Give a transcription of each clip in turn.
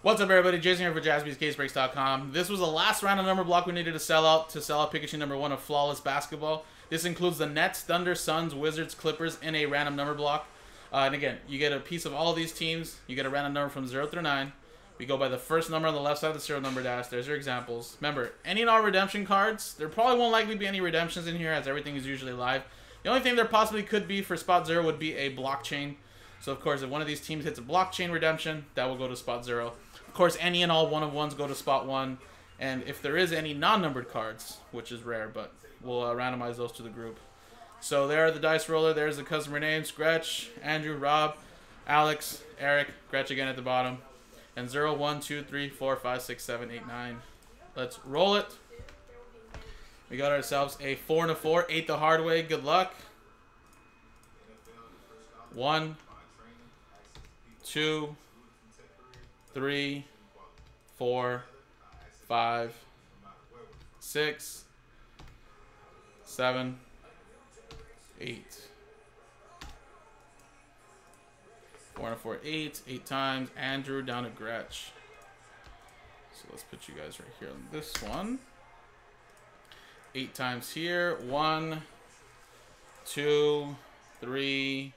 What's up, everybody? Jason here for JaspysCaseBreaks.com. This was the last random number block we needed to sell out to sell out Pikachu number one of Flawless Basketball. This includes the Nets, Thunder, Suns, Wizards, Clippers in a random number block. Uh, and again, you get a piece of all of these teams. You get a random number from 0 through 9. We go by the first number on the left side of the serial number dash. There's your examples. Remember, any and all redemption cards, there probably won't likely be any redemptions in here as everything is usually live. The only thing there possibly could be for spot 0 would be a blockchain. So, of course, if one of these teams hits a blockchain redemption, that will go to spot 0. Of course, any and all one of ones go to spot one. And if there is any non-numbered cards, which is rare, but we'll uh, randomize those to the group. So there are the dice roller. There's the customer names: Gretch, Andrew, Rob, Alex, Eric, Gretch again at the bottom, and 0, 1, 2, 3, 4, 5, 6, 7, 8, 9. Let's roll it. We got ourselves a 4 and a 4, 8 the hard way. Good luck. One, two, three, four, five, six, seven, eight. Four and a four, eight, eight times. Andrew down to Gretch. So let's put you guys right here on this one. Eight times here. One, two, three,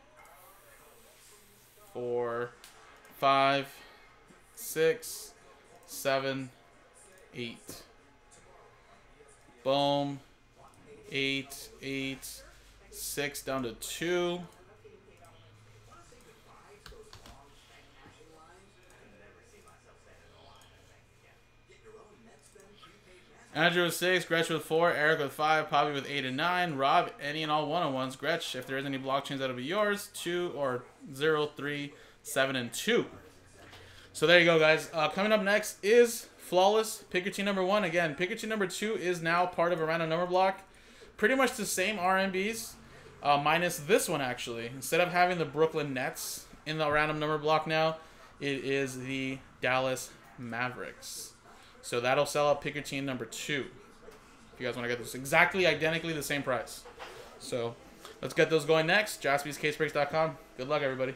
four, five, six, seven, eight. Boom. Eight, eight, six down to two. Andrew with six, Gretch with four, Eric with five, Poppy with eight and nine, Rob, any and all one-on-ones. Gretch, if there is any blockchains, that'll be yours. Two or zero, three, seven, and two. So there you go, guys. Uh, coming up next is Flawless Pikachu number one. Again, Pikachu number two is now part of a random number block. Pretty much the same RNBs, uh, minus this one, actually. Instead of having the Brooklyn Nets in the random number block now, it is the Dallas Mavericks. So that'll sell out Pikachu number two. If you guys want to get this exactly identically the same price. So let's get those going next. JaspysCaseBreaks.com. Good luck, everybody.